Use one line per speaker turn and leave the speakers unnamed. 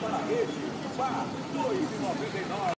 para a rede, 4,99. 2,99.